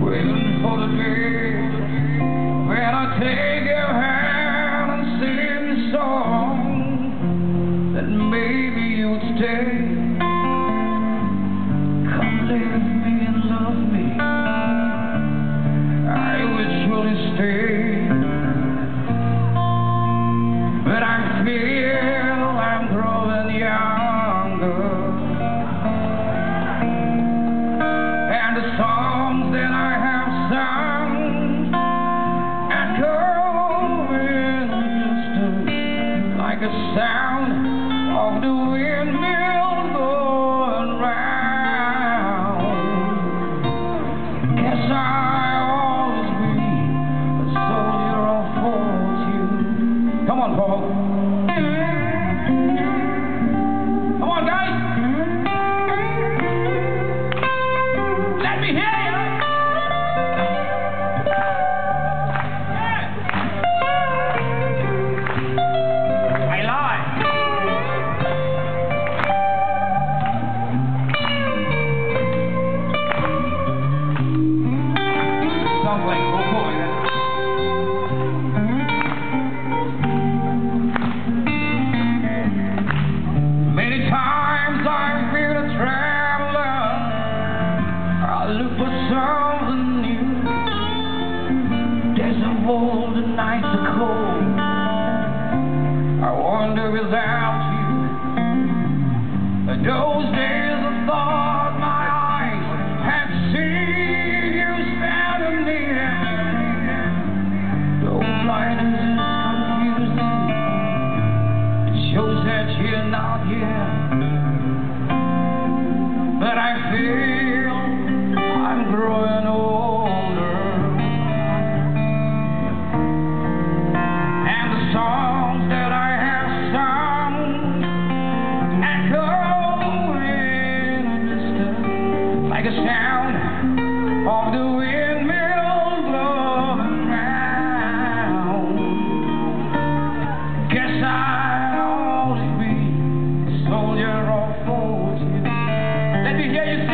waiting for the day when I take in me. Many times I've been a traveler. I look for something new. Old and nights are cold. I wonder without you. Those days. that you're not here. But I feel I'm growing older. And the songs that I have sung echo in the distance like a sound of the wind. Hear you sing.